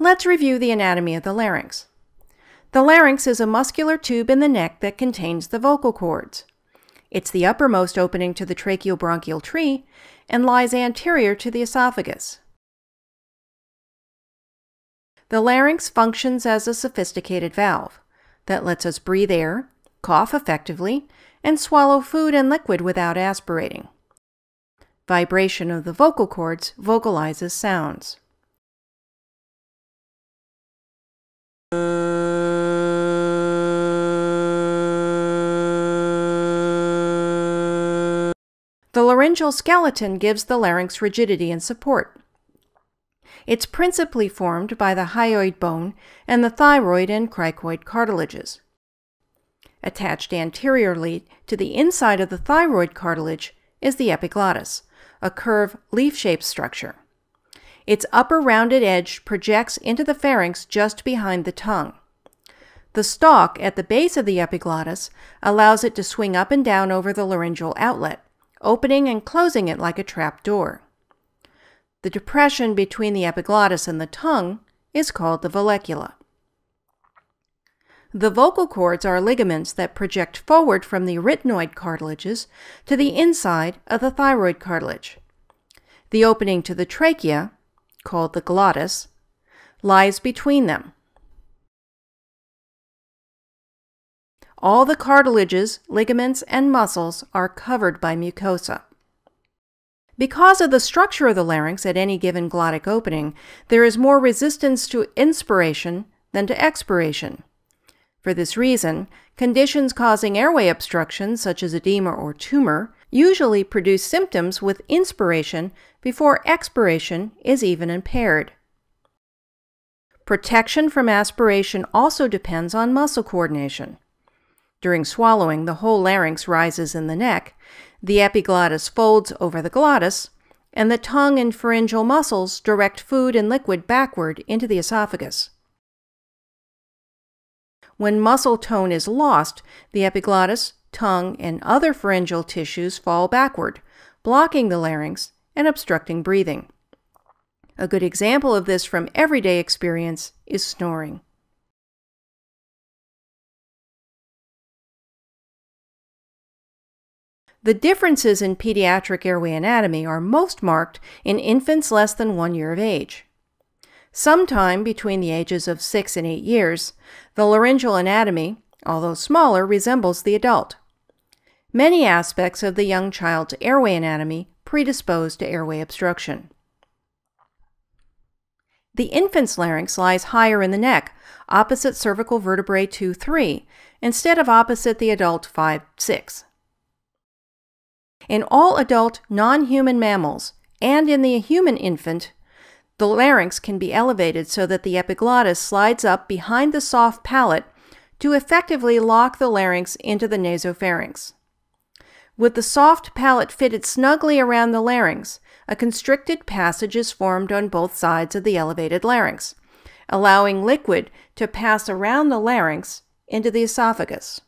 Let's review the anatomy of the larynx. The larynx is a muscular tube in the neck that contains the vocal cords. It's the uppermost opening to the tracheobronchial tree and lies anterior to the esophagus. The larynx functions as a sophisticated valve that lets us breathe air, cough effectively, and swallow food and liquid without aspirating. Vibration of the vocal cords vocalizes sounds. The laryngeal skeleton gives the larynx rigidity and support. It's principally formed by the hyoid bone and the thyroid and cricoid cartilages. Attached anteriorly to the inside of the thyroid cartilage is the epiglottis, a curved leaf-shaped structure. Its upper rounded edge projects into the pharynx just behind the tongue. The stalk at the base of the epiglottis allows it to swing up and down over the laryngeal outlet, opening and closing it like a trap door. The depression between the epiglottis and the tongue is called the vallecula. The vocal cords are ligaments that project forward from the arytenoid cartilages to the inside of the thyroid cartilage. The opening to the trachea, called the glottis, lies between them. All the cartilages, ligaments, and muscles are covered by mucosa. Because of the structure of the larynx at any given glottic opening, there is more resistance to inspiration than to expiration. For this reason, conditions causing airway obstruction, such as edema or tumor, usually produce symptoms with inspiration before expiration is even impaired. Protection from aspiration also depends on muscle coordination. During swallowing, the whole larynx rises in the neck, the epiglottis folds over the glottis, and the tongue and pharyngeal muscles direct food and liquid backward into the esophagus. When muscle tone is lost, the epiglottis, tongue, and other pharyngeal tissues fall backward, blocking the larynx and obstructing breathing. A good example of this from everyday experience is snoring. The differences in pediatric airway anatomy are most marked in infants less than one year of age. Sometime between the ages of 6 and 8 years, the laryngeal anatomy, although smaller, resembles the adult. Many aspects of the young child's airway anatomy predispose to airway obstruction. The infant's larynx lies higher in the neck, opposite cervical vertebrae 2 3, instead of opposite the adult 5 6. In all adult non human mammals and in the human infant, the larynx can be elevated so that the epiglottis slides up behind the soft palate to effectively lock the larynx into the nasopharynx. With the soft palate fitted snugly around the larynx, a constricted passage is formed on both sides of the elevated larynx, allowing liquid to pass around the larynx into the esophagus.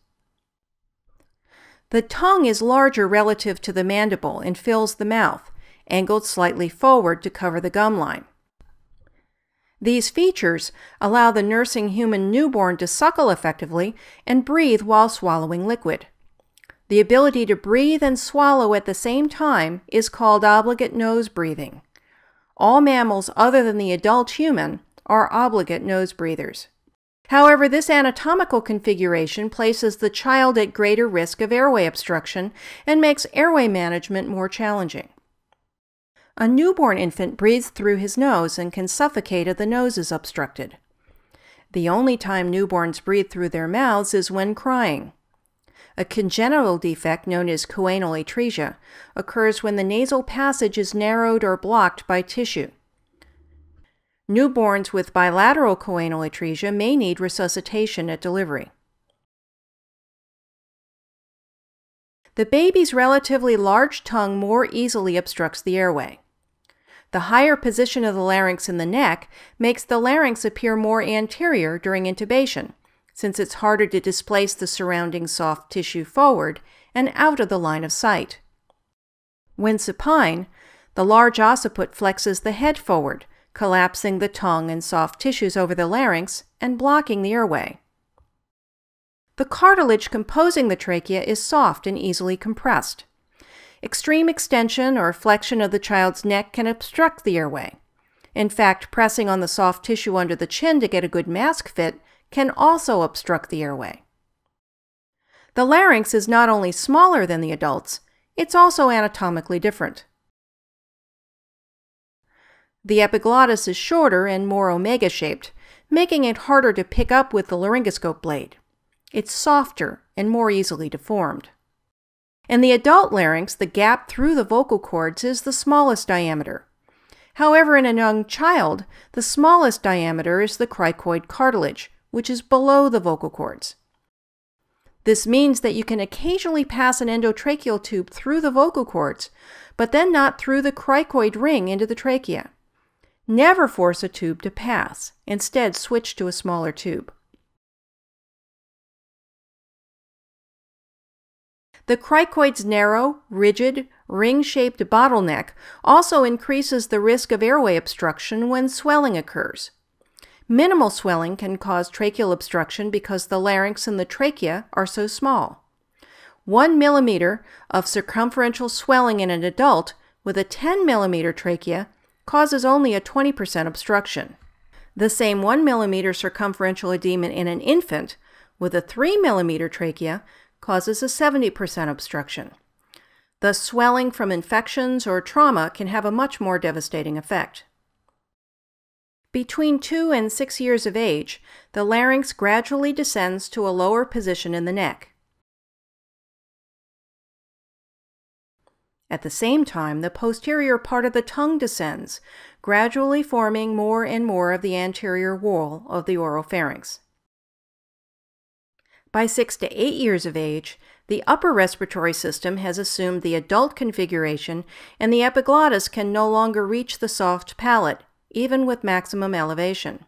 The tongue is larger relative to the mandible and fills the mouth, angled slightly forward to cover the gum line. These features allow the nursing human newborn to suckle effectively and breathe while swallowing liquid. The ability to breathe and swallow at the same time is called obligate nose breathing. All mammals other than the adult human are obligate nose breathers. However, this anatomical configuration places the child at greater risk of airway obstruction and makes airway management more challenging. A newborn infant breathes through his nose and can suffocate if the nose is obstructed. The only time newborns breathe through their mouths is when crying. A congenital defect known as choanal atresia occurs when the nasal passage is narrowed or blocked by tissue. Newborns with bilateral choanal atresia may need resuscitation at delivery. The baby's relatively large tongue more easily obstructs the airway. The higher position of the larynx in the neck makes the larynx appear more anterior during intubation, since it's harder to displace the surrounding soft tissue forward and out of the line of sight. When supine, the large occiput flexes the head forward, collapsing the tongue and soft tissues over the larynx and blocking the airway. The cartilage composing the trachea is soft and easily compressed. Extreme extension or flexion of the child's neck can obstruct the airway. In fact, pressing on the soft tissue under the chin to get a good mask fit can also obstruct the airway. The larynx is not only smaller than the adults, it's also anatomically different. The epiglottis is shorter and more omega shaped, making it harder to pick up with the laryngoscope blade. It's softer and more easily deformed. In the adult larynx, the gap through the vocal cords is the smallest diameter. However, in a young child, the smallest diameter is the cricoid cartilage, which is below the vocal cords. This means that you can occasionally pass an endotracheal tube through the vocal cords, but then not through the cricoid ring into the trachea. Never force a tube to pass. Instead, switch to a smaller tube. The cricoid's narrow, rigid, ring-shaped bottleneck also increases the risk of airway obstruction when swelling occurs. Minimal swelling can cause tracheal obstruction because the larynx and the trachea are so small. One millimeter of circumferential swelling in an adult with a 10 millimeter trachea causes only a 20% obstruction. The same 1 millimeter circumferential edema in an infant with a 3 millimeter trachea causes a 70% obstruction. Thus, swelling from infections or trauma can have a much more devastating effect. Between 2 and 6 years of age, the larynx gradually descends to a lower position in the neck. At the same time, the posterior part of the tongue descends, gradually forming more and more of the anterior wall of the oropharynx. By 6 to 8 years of age, the upper respiratory system has assumed the adult configuration and the epiglottis can no longer reach the soft palate, even with maximum elevation.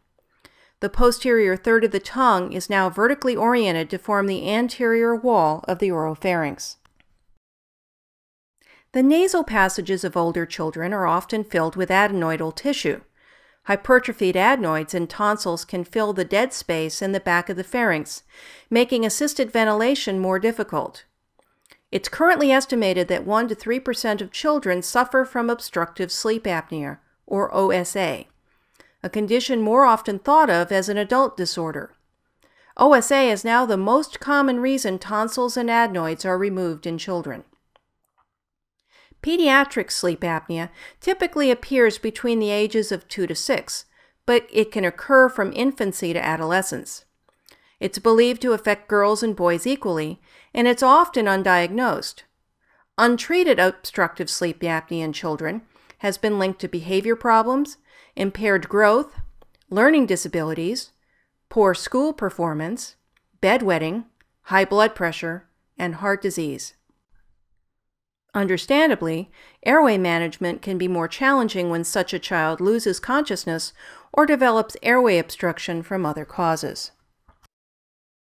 The posterior third of the tongue is now vertically oriented to form the anterior wall of the oropharynx. The nasal passages of older children are often filled with adenoidal tissue. Hypertrophied adenoids and tonsils can fill the dead space in the back of the pharynx, making assisted ventilation more difficult. It's currently estimated that 1 to 3% of children suffer from obstructive sleep apnea, or OSA, a condition more often thought of as an adult disorder. OSA is now the most common reason tonsils and adenoids are removed in children. Pediatric sleep apnea typically appears between the ages of 2 to 6, but it can occur from infancy to adolescence. It's believed to affect girls and boys equally, and it's often undiagnosed. Untreated obstructive sleep apnea in children has been linked to behavior problems, impaired growth, learning disabilities, poor school performance, bedwetting, high blood pressure, and heart disease. Understandably, airway management can be more challenging when such a child loses consciousness or develops airway obstruction from other causes.